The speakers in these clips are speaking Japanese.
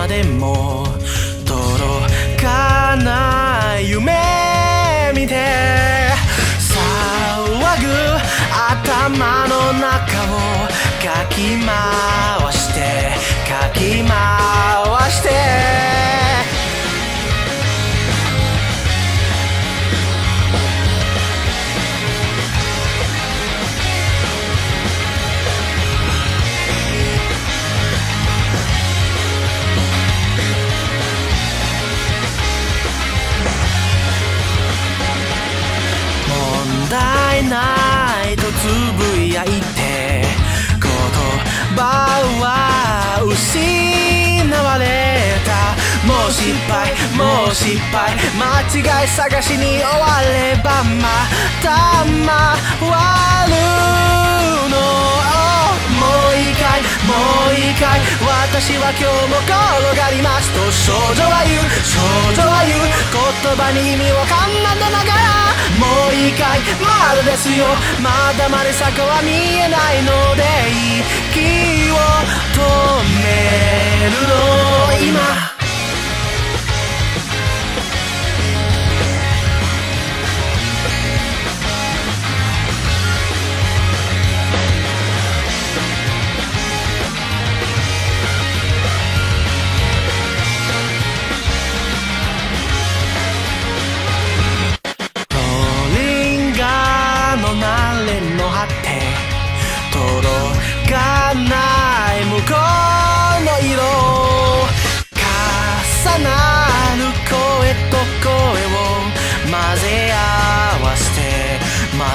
までも届かない夢見て騒ぐ頭の中をかき回してかき回してないとつぶやいて言葉は失われたもう失敗もう失敗間違い探しに終わればまた回るのもう一回もう一回私は今日も転がりますと少女は言う少女は言う言葉に意味を奏でながらもう一回。まだですよ。まだまだ坂は見えないので。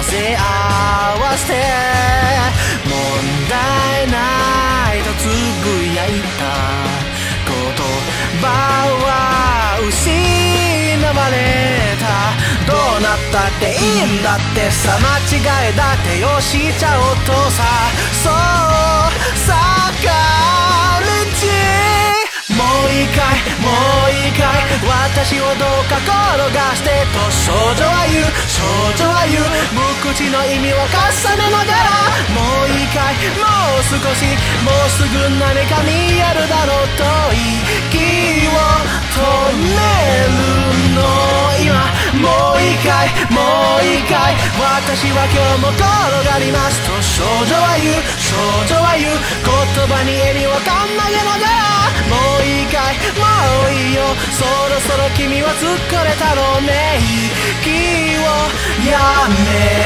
せ合わせて問題ないとつぶやいた言葉は失われたどうなったっていいんだってさ間違いだってよしちゃおうとさそう私をどうか転がしてと少女は言う。少女は言う。無口の意味を重ねながらもう。一回もう。少しもう。すぐ何か見えるだろう。と息を止めるの今もう。一回もう。一回私は今日も転がりますと少女は言う。少女は言う。言葉に笑みをかんなげながらもう。いいかいもう。いいよそろそろ君は疲れたろうね。息をやめ